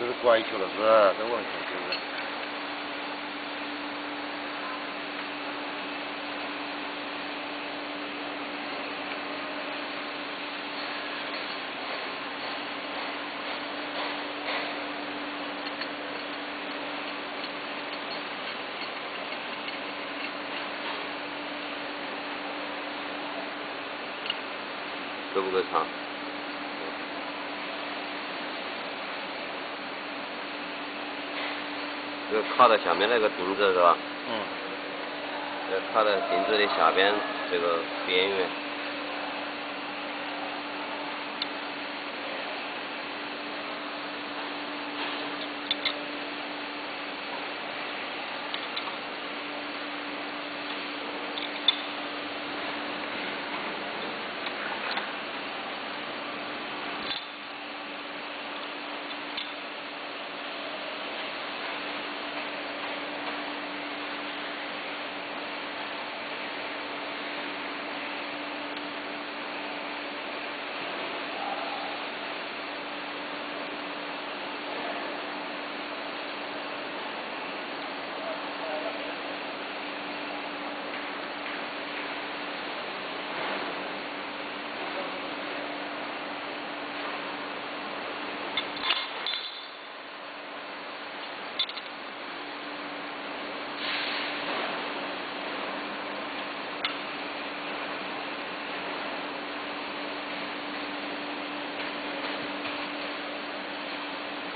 这是拐去了是吧？再往前走。够不够长？这个卡在下面那个钉子是吧？嗯。就卡在钉子的下边这个边缘。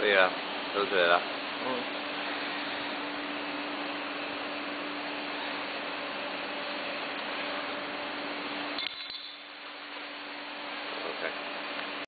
对呀，都对了。嗯。